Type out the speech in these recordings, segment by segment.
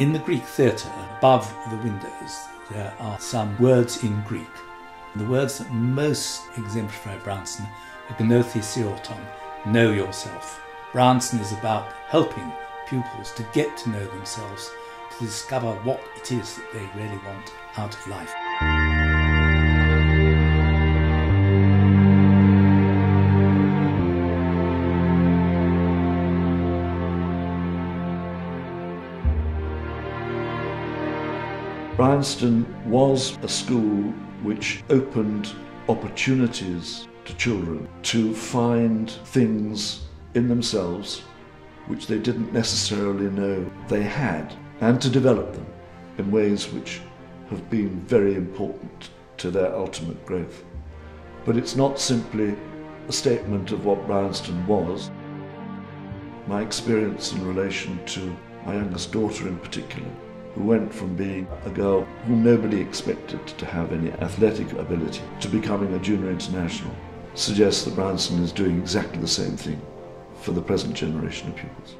In the Greek theatre, above the windows, there are some words in Greek. The words that most exemplify Bryanston are gnothi seauton, know yourself. Bryanston is about helping pupils to get to know themselves, to discover what it is that they really want out of life. Bryanston was a school which opened opportunities to children to find things in themselves which they didn't necessarily know they had and to develop them in ways which have been very important to their ultimate growth. But it's not simply a statement of what Bryanston was. My experience in relation to my youngest daughter in particular who went from being a girl whom nobody expected to have any athletic ability to becoming a junior international, suggests that Bryanston is doing exactly the same thing for the present generation of pupils.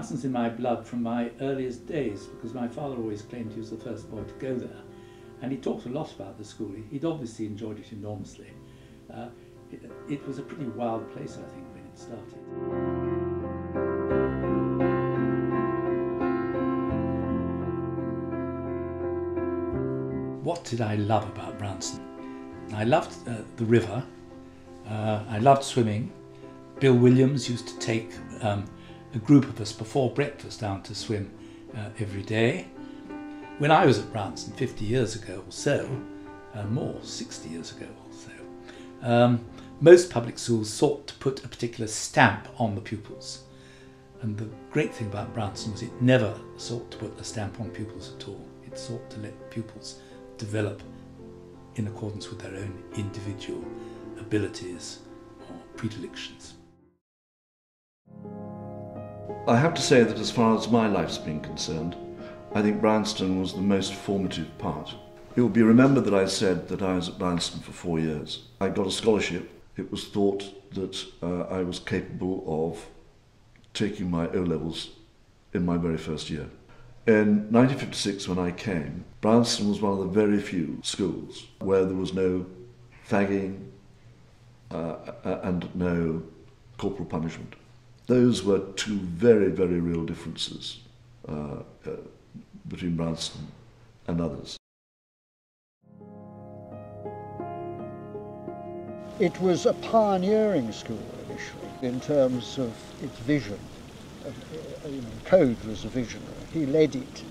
Bryanston's in my blood from my earliest days because my father always claimed he was the first boy to go there. And he talked a lot about the school. He'd obviously enjoyed it enormously. Uh, it, it was a pretty wild place, I think, when it started. What did I love about Bryanston? I loved uh, the river. Uh, I loved swimming. Bill Williams used to take um, a group of us before breakfast down to swim uh, every day. When I was at Bryanston 50 years ago or so, uh, more, 60 years ago or so, um, most public schools sought to put a particular stamp on the pupils. And the great thing about Bryanston was it never sought to put a stamp on pupils at all. It sought to let pupils develop in accordance with their own individual abilities or predilections. I have to say that as far as my life's been concerned, I think Bryanston was the most formative part. It will be remembered that I said that I was at Bryanston for four years. I got a scholarship. It was thought that uh, I was capable of taking my O-levels in my very first year. In 1956, when I came, Bryanston was one of the very few schools where there was no fagging uh, and no corporal punishment. Those were two very, very real differences uh, uh, between Bryanston and others. It was a pioneering school initially in terms of its vision. Uh, Coade was a visionary. He led it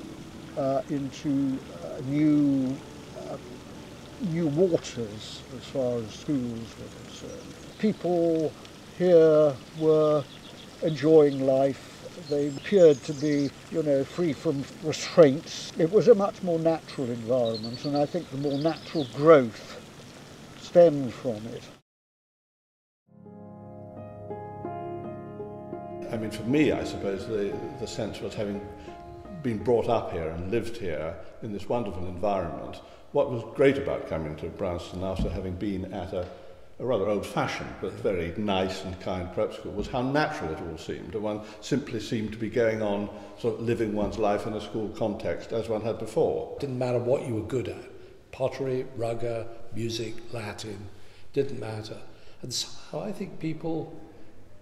uh, into uh, new, uh, new waters as far as schools were concerned. People here were enjoying life. They appeared to be, you know, free from restraints. It was a much more natural environment, and I think the more natural growth stemmed from it. I mean, for me, I suppose the, the sense was having been brought up here and lived here in this wonderful environment. What was great about coming to Bryanston after having been at a rather old-fashioned but very nice and kind prep school was how natural it all seemed. One simply seemed to be going on, sort of living one's life in a school context as one had before. It didn't matter what you were good at. Pottery, rugger, music, Latin, didn't matter. And so I think people,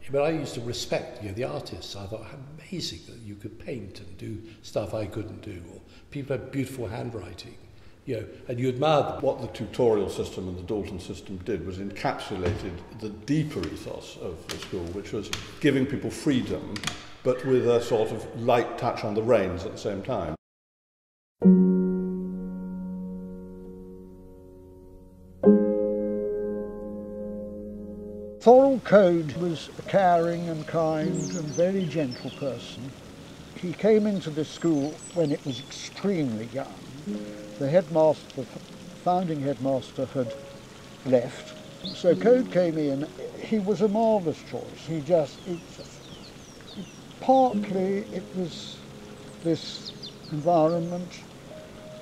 I mean, I used to respect you know, the artists. I thought, how amazing that you could paint and do stuff I couldn't do. Or people had beautiful handwriting you know, and you admire them. What the tutorial system and the Dalton system did was encapsulated the deeper ethos of the school, which was giving people freedom, but with a sort of light touch on the reins at the same time. Thorold Coade was a caring and kind and very gentle person. he came into the school when it was extremely young. The headmaster, the founding headmaster had left. So Coade came in. He was a marvellous choice. He just, it, partly it was this environment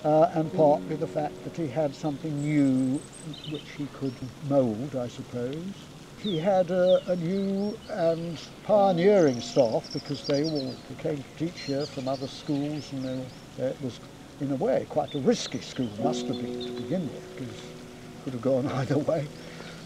uh, and partly the fact that he had something new which he could mould, I suppose. He had a, a, new and pioneering staff because they all came to teach here from other schools and they, it was in a way quite a risky school, must have been to begin with because it could have gone either way.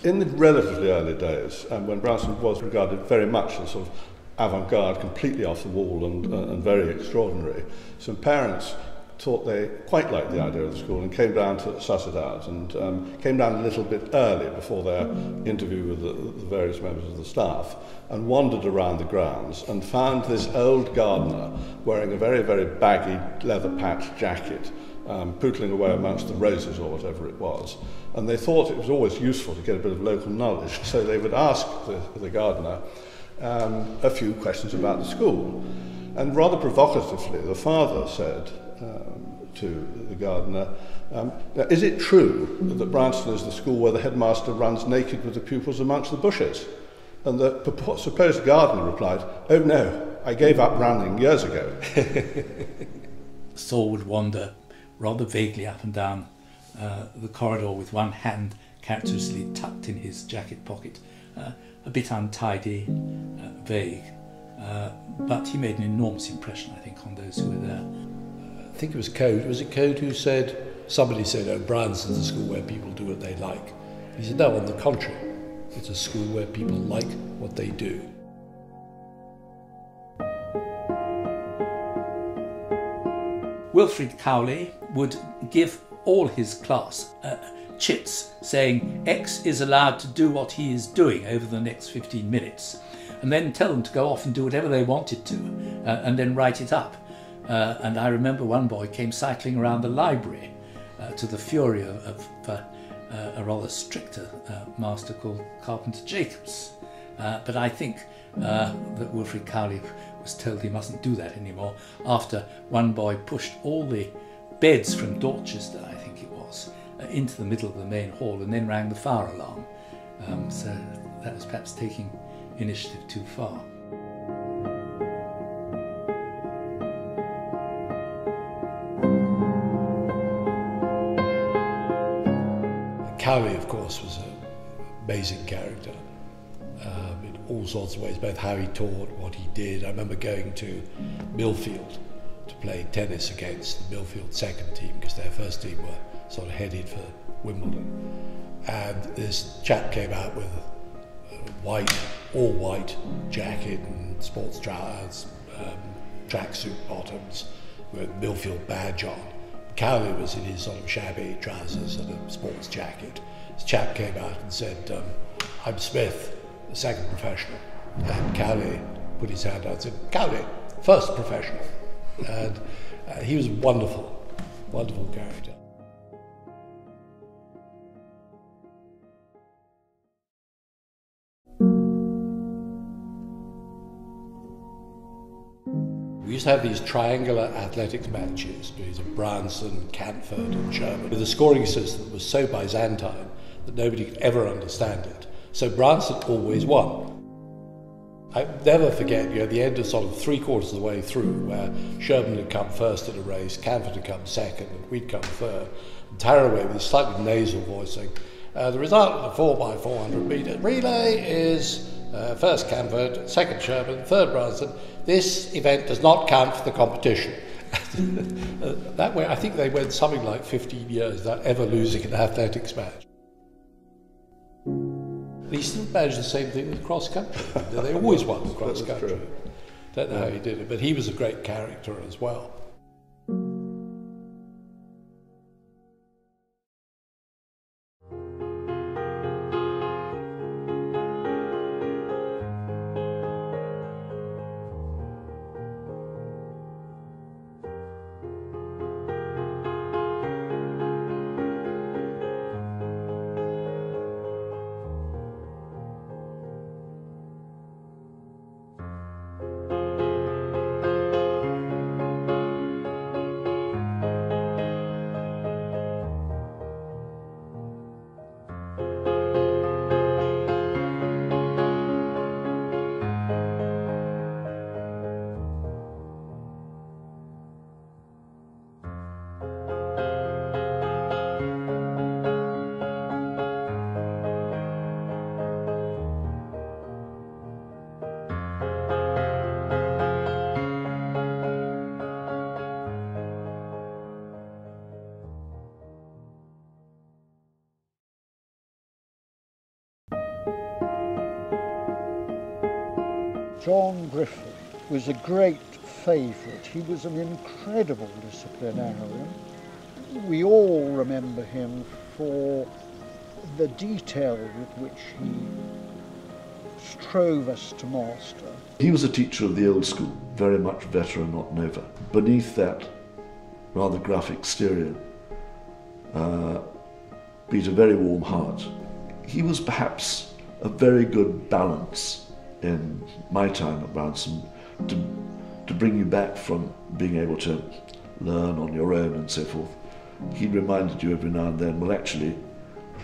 In the relatively early days, um, when Bryanston was regarded very much as sort of avant-garde, completely off the wall and, uh, and very extraordinary, some parents thought they quite liked the idea of the school and came down to suss it out and um, came down a little bit early before their interview with the, the various members of the staff and wandered around the grounds and found this old gardener wearing a very, very baggy leather patch jacket um, pootling away amongst the roses or whatever it was. And they thought it was always useful to get a bit of local knowledge, so they would ask the, the gardener um, a few questions about the school. And rather provocatively, the father said, um, to the gardener. Um, is it true that Bryanston is the school where the headmaster runs naked with the pupils amongst the bushes? And the supposed gardener replied, Oh no, I gave up running years ago. Saul would wander rather vaguely up and down uh, the corridor with one hand characteristically tucked in his jacket pocket, uh, a bit untidy, uh, vague. Uh, but he made an enormous impression, I think, on those who were there. I think it was Coade. Was it Coade who said, somebody said, oh, Bryanston's a school where people do what they like. He said, no, on the contrary, it's a school where people like what they do. Wilfrid Cowley would give all his class uh, chits saying X is allowed to do what he is doing over the next 15 minutes and then tell them to go off and do whatever they wanted to uh, and then write it up. Uh, and I remember one boy came cycling around the library uh, to the fury of, of uh, a rather stricter uh, master called Carpenter Jacobs. Uh, but I think uh, that Wilfrid Cowley was told he mustn't do that anymore after one boy pushed all the beds from Dorchester, I think it was, into the middle of the main hall and then rang the fire alarm. Um, so that was perhaps taking initiative too far. Cowley, of course, was an amazing character um, in all sorts of ways, both how he taught, what he did. I remember going to Millfield to play tennis against the Millfield second team because their first team were sort of headed for Wimbledon. And this chap came out with a white, all white jacket and sports trousers, um, tracksuit bottoms with Millfield badge on Cowley was in his sort of shabby trousers and a sports jacket. This chap came out and said, um, I'm Smith, the second professional. And Cowley put his hand out and said, Cowley, first professional. And uh, he was wonderful, wonderful character. Used to have these triangular athletics matches between Bryanston, Canford, and Sherborne, with a scoring system that was so Byzantine that nobody could ever understand it. So Bryanston always won. I never forget, you know, the end of sort of three quarters of the way through, where Sherborne had come first in a race, Canford had come second, and we'd come third. And Tarraway, with a slightly nasal voice, saying, uh, the result of the 4 by 400 metre relay is uh, first Canford, second Sherborne, third Bryanston, this event does not count for the competition. uh, that way, I think they went something like 15 years without ever losing an athletics match. He still managed the same thing with cross country. they always won the cross country. Don't know how he did it, but he was a great character as well. John Griffin was a great favourite. He was an incredible disciplinarian. We all remember him for the detail with which he strove us to master. He was a teacher of the old school, very much veteran, not nova. Beneath that rather gruff exterior uh, beat a very warm heart. He was perhaps a very good balance in my time at Bryanston to, to bring you back from being able to learn on your own and so forth. He reminded you every now and then, well, actually,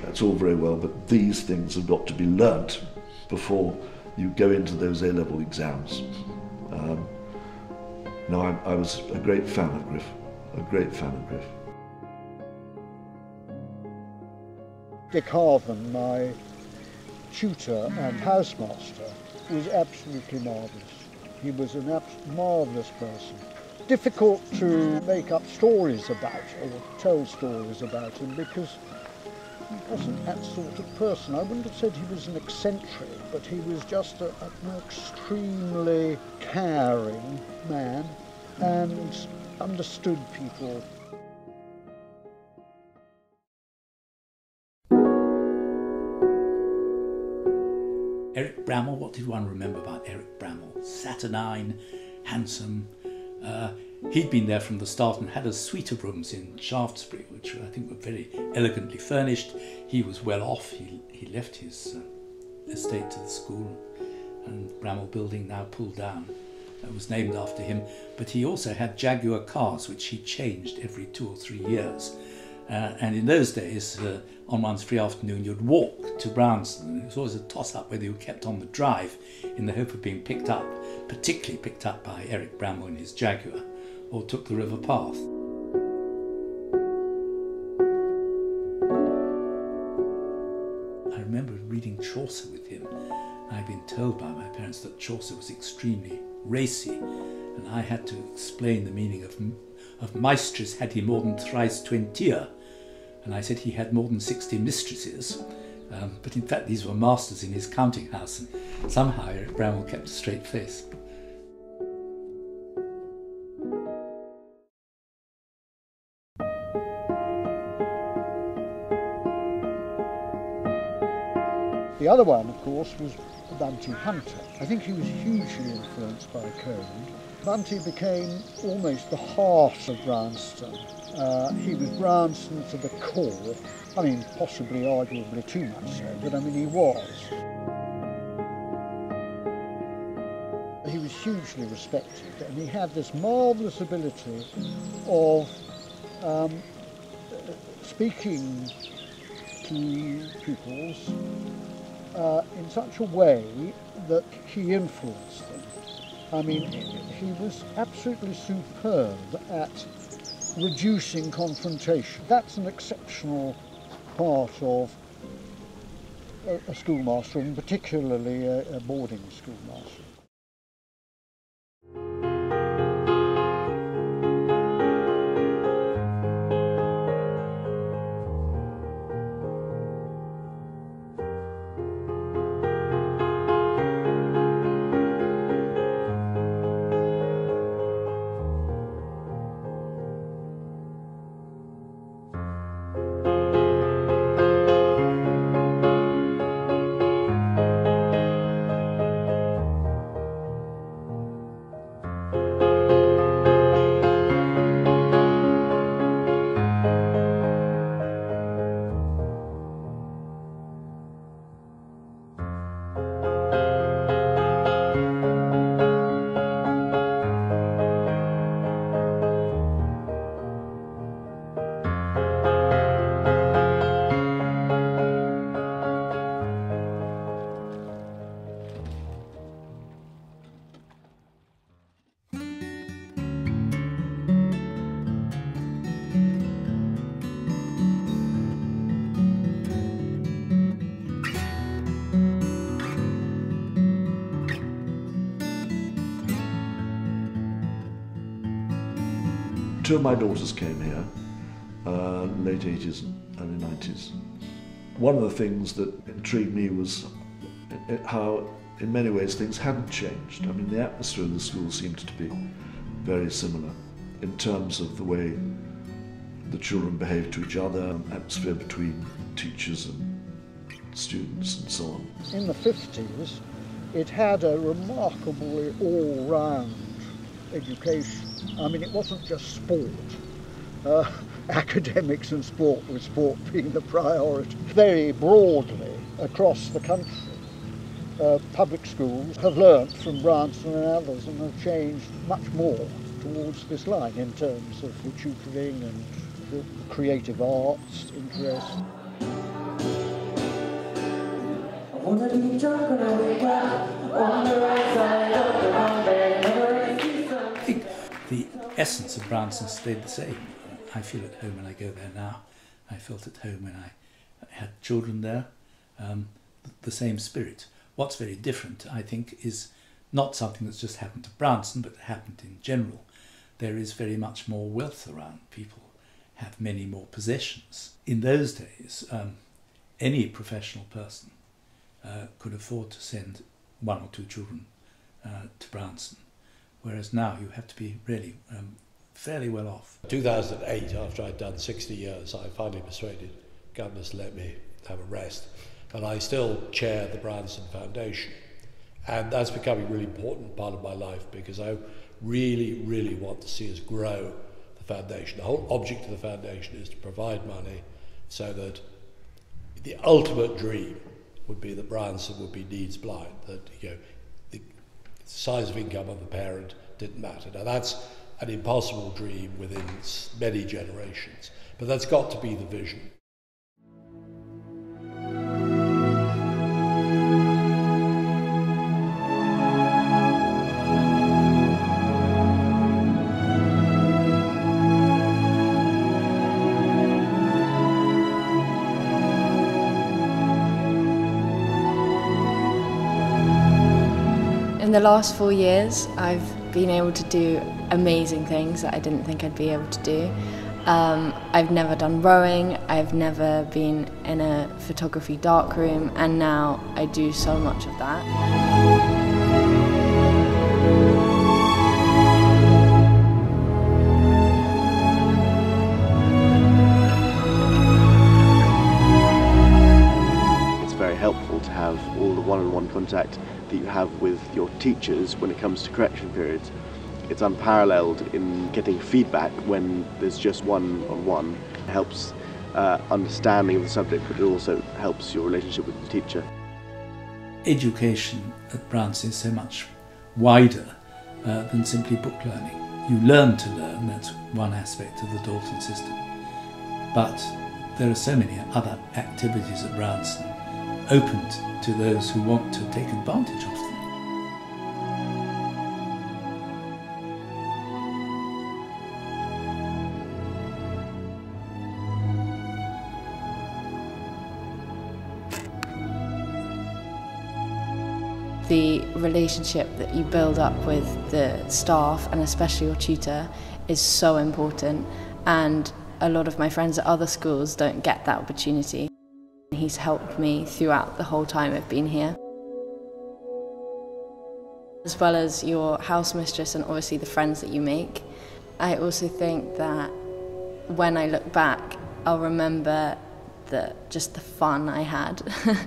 that's all very well, but these things have got to be learnt before you go into those A-level exams. Um, I, I was a great fan of Griff, a great fan of Griff. Dick Harthan, my tutor and housemaster, was absolutely marvellous. He was an marvellous person. Difficult to make up stories about or tell stories about him because he wasn't that sort of person. I wouldn't have said he was an eccentric, but he was just a, an extremely caring man and understood people Eric Bramall, what did one remember about Eric Bramall? Saturnine, handsome. Uh, he'd been there from the start and had a suite of rooms in Shaftesbury, which I think were very elegantly furnished. He was well off. He, he left his uh, estate to the school, and Bramall Building, now pulled down, uh, was named after him. But he also had Jaguar cars, which he changed every two or three years. Uh, and in those days, uh, on one's free afternoon, you'd walk to Bryanston. It was always a toss up whether you kept on the drive in the hope of being picked up, particularly picked up by Eric Bramall in his Jaguar, or took the river path. I remember reading Chaucer with him. I'd been told by my parents that Chaucer was extremely racy, and I had to explain the meaning of, of maestres had he more than thrice twenty and I said he had more than 60 mistresses. Um, but in fact, these were masters in his counting house, and somehow Eric Bramall kept a straight face. The other one, of course, was the Bunty Hunter. I think he was hugely influenced by Coade. Bunty became almost the heart of Bryanston. Uh, he was Bryanston to the core. I mean, possibly, arguably too much so, but I mean, he was. He was hugely respected, and he had this marvellous ability of um, speaking to pupils uh, in such a way that he influenced them. I mean, he was absolutely superb at reducing confrontation. That's an exceptional part of a, schoolmaster, and particularly a boarding schoolmaster. Two of my daughters came here, uh, late 80s and early 90s. One of the things that intrigued me was how in many ways things hadn't changed. I mean, the atmosphere of the school seemed to be very similar in terms of the way the children behaved to each other, atmosphere between teachers and students and so on. In the 50s, it had a remarkably all-round education. I mean, it wasn't just sport. Uh, academics and sport, with sport being the priority. Very broadly across the country, uh, public schools have learnt from Bryanston and others and have changed much more towards this line in terms of the tutoring and the creative arts interest. I think the essence of Bryanston stayed the same. I feel at home when I go there now. I felt at home when I had children there. Um, the same spirit. What's very different, I think, is not something that's just happened to Bryanston, but happened in general. There is very much more wealth around. People have many more possessions. In those days, um, any professional person uh, could afford to send one or two children uh, to Bryanston, whereas now you have to be really um, fairly well off. 2008, after I'd done 60 years, I finally persuaded governors to let me have a rest. and I still chair the Bryanston Foundation. And that's becoming a really important part of my life because I really, really want to see us grow the foundation. The whole object of the foundation is to provide money so that the ultimate dream would be that Bryanston would be needs blind, that you know, the size of income of the parent didn't matter. Now, that's an impossible dream within many generations, but that's got to be the vision. The last four years, I've been able to do amazing things that I didn't think I'd be able to do. Um, I've never done rowing, I've never been in a photography darkroom, and now I do so much of that. Have all the one-on-one contact that you have with your teachers when it comes to correction periods. It's unparalleled in getting feedback when there's just one-on-one. It helps uh, understanding of the subject, but it also helps your relationship with the teacher. Education at Bryanston is so much wider uh, than simply book learning. You learn to learn, that's one aspect of the Dalton system. But there are so many other activities at Bryanston open to those who want to take advantage of them. The relationship that you build up with the staff and especially your tutor is so important and a lot of my friends at other schools don't get that opportunity. He's helped me throughout the whole time I've been here. As well as your house mistress and obviously the friends that you make, I also think that when I look back, I'll remember the, just the fun I had.